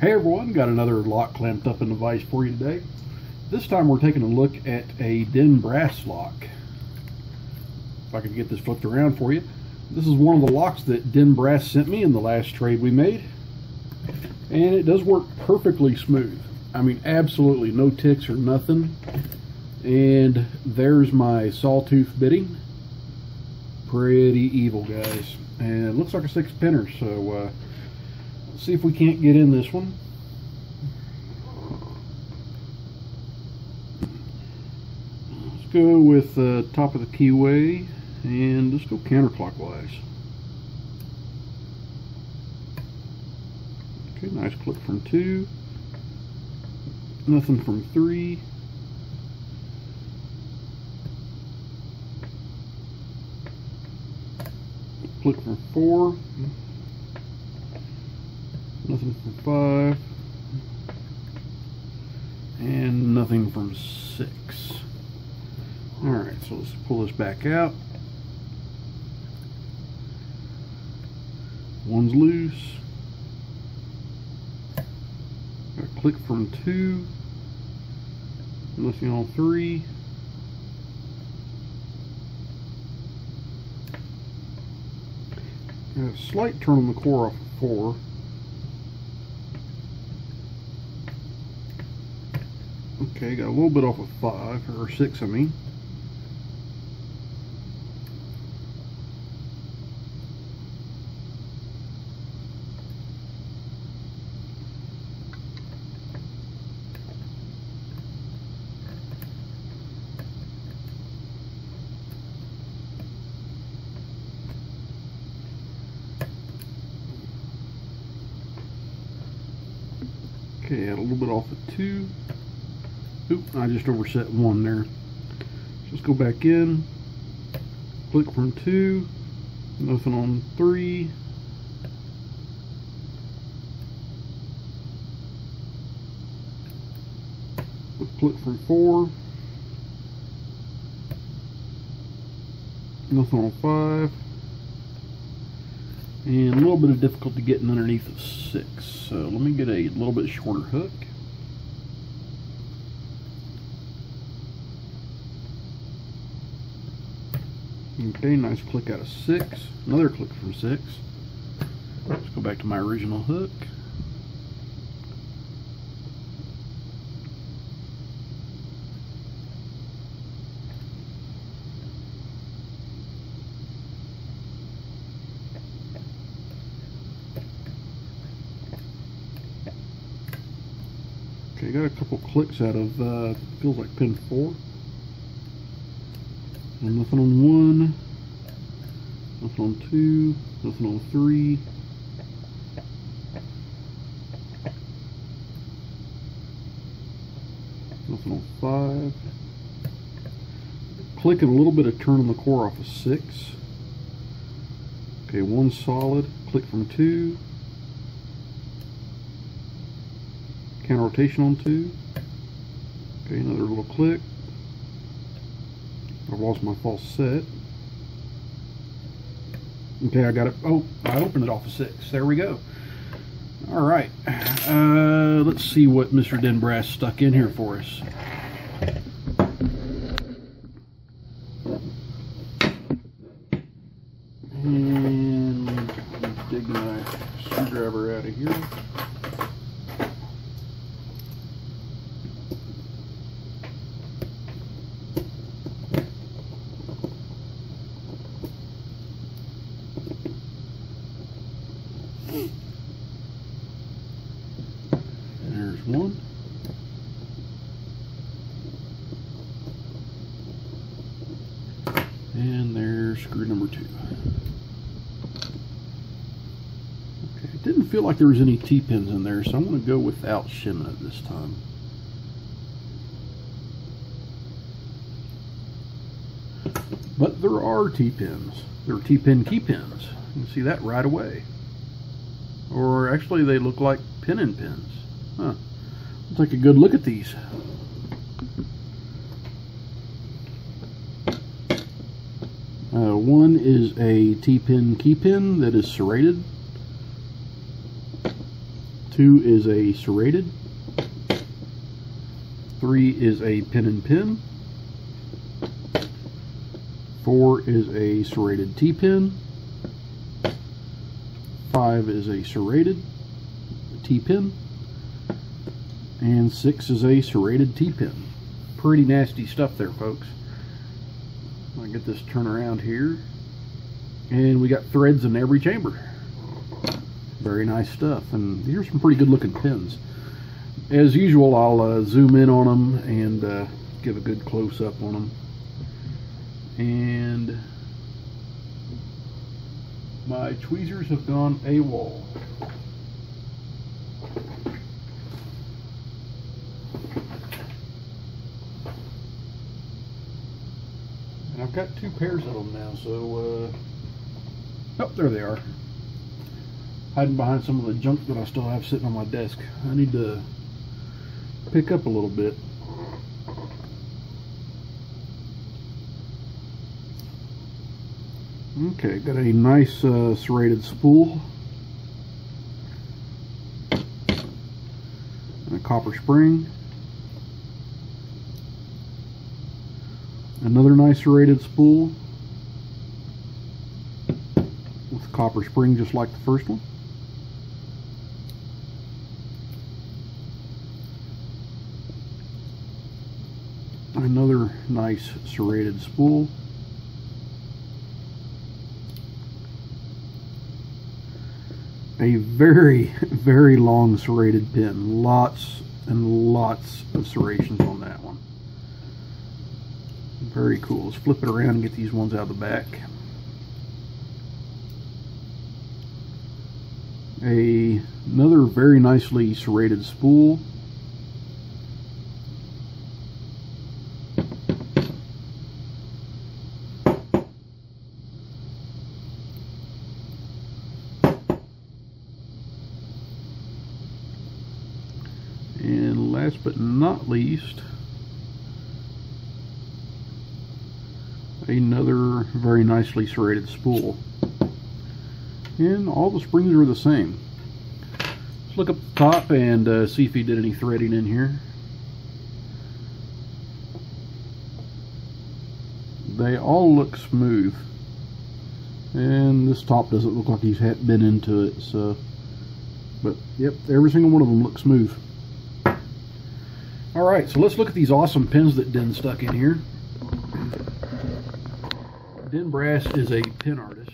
Hey everyone, got another lock clamped up in the vise for you today. This time we're taking a look at a Den Brass lock. If I could get this flipped around for you. This is one of the locks that Den Brass sent me in the last trade we made. And it does work perfectly smooth. I mean, absolutely no ticks or nothing. And there's my sawtooth bitting. Pretty evil, guys. And it looks like a six pinner, so uh, see if we can't get in this one. Let's go with the uh, top of the keyway and let's go counterclockwise. Okay, nice click from two. Nothing from three. Click from four. Nothing from five. And nothing from six. Alright, so let's pull this back out. One's loose. Got a click from two. Nothing on three. A slight turn on the core off of four. Okay, got a little bit off of five, or six, I mean. Okay, add a little bit off of two. Oop, I just overset one there. Just go back in, click from two, nothing on three. Click from four, nothing on five, and a little bit of difficulty getting underneath of six. So let me get a little bit shorter hook. Okay, nice click out of six. Another click from six. Let's go back to my original hook. Okay, got a couple clicks out of, uh, feels like pin four. And nothing on one, nothing on two, nothing on three. Nothing on five. Clicking a little bit of turn on the core off of six. Okay, one solid, click from two. Counter rotation on two. Okay, another little click. I lost my false set. Okay, I got it. Oh, I opened it off of six. There we go. All right. Uh, let's see what Mr. Den Brass stuck in here for us. And dig my screwdriver out of here. There's one. And there's screw number two. Okay, it didn't feel like there was any T-pins in there, so I'm going to go without shimming it this time. But there are T-pins. There are T-pin key pins. You can see that right away. Or actually they look like pinning pins. Huh. Let's take a good look at these. Uh, one is a T-pin key pin that is serrated. Two is a serrated. Three is a pin and pin. Four is a serrated T-pin. Five is a serrated T-pin. And six is a serrated T-pin. Pretty nasty stuff there, folks. I'll get this turn around here. And we got threads in every chamber. Very nice stuff. And here's some pretty good looking pins. As usual, I'll uh, zoom in on them and uh, give a good close up on them. And my tweezers have gone AWOL. I've got two pairs of them now, so, uh, oh, there they are. Hiding behind some of the junk that I still have sitting on my desk. I need to pick up a little bit. Okay, got a nice uh, serrated spool. And a copper spring. Another nice serrated spool. With a copper spring just like the first one. Another nice serrated spool. a very, very long serrated pin. Lots and lots of serrations on that one. Very cool. Let's flip it around and get these ones out of the back. A, another very nicely serrated spool. And last but not least, another very nicely serrated spool. And all the springs are the same. Let's look up the top and uh, see if he did any threading in here. They all look smooth. And this top doesn't look like he's been into it, so. But, yep, every single one of them looks smooth. All right, so let's look at these awesome pins that Den stuck in here. Den Brass is a pin artist.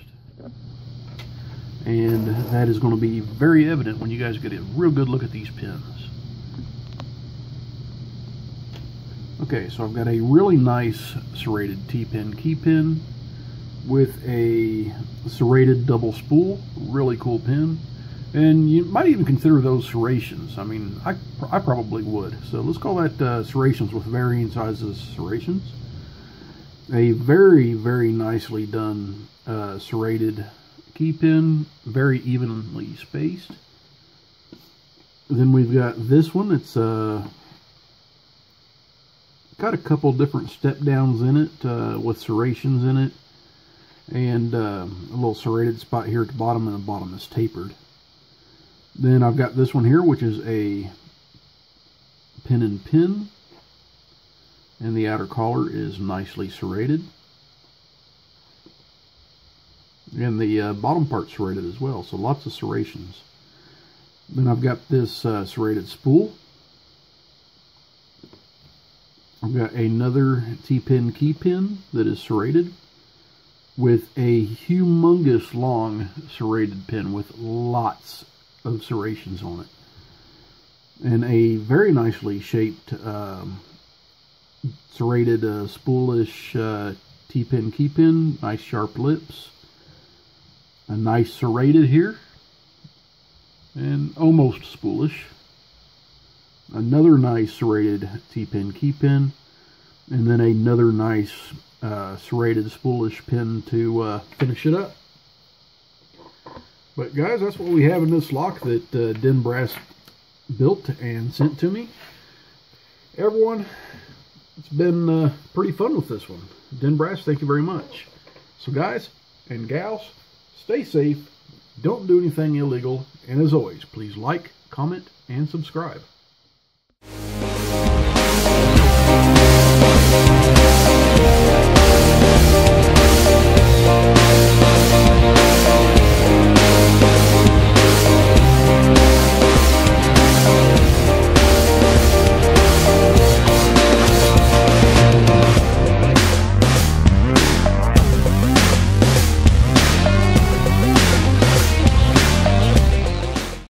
And that is going to be very evident when you guys get a real good look at these pins. Okay, so I've got a really nice serrated T-pin key pin with a serrated double spool. Really cool pin. And you might even consider those serrations. I mean, I, I probably would. So let's call that uh, serrations with varying sizes serrations. A very, very nicely done uh, serrated key pin, very evenly spaced. Then we've got this one. It's uh, got a couple different step downs in it uh, with serrations in it. And uh, a little serrated spot here at the bottom, and the bottom is tapered. Then I've got this one here, which is a pin and pin. And the outer collar is nicely serrated. And the uh, bottom part serrated as well, so lots of serrations. Then I've got this uh, serrated spool. I've got another T-pin key pin that is serrated with a humongous long serrated pin with lots of serrations on it. And a very nicely shaped um, serrated uh, spoolish uh, T-pin key pin, nice sharp lips, a nice serrated here, and almost spoolish. Another nice serrated T-pin key pin, and then another nice uh, serrated spoolish pin to uh, finish it up. But guys, that's what we have in this lock that uh, Den Brass built and sent to me. Everyone, it's been uh, pretty fun with this one. Den Brass, thank you very much. So guys and gals, stay safe, don't do anything illegal, and as always, please like, comment, and subscribe.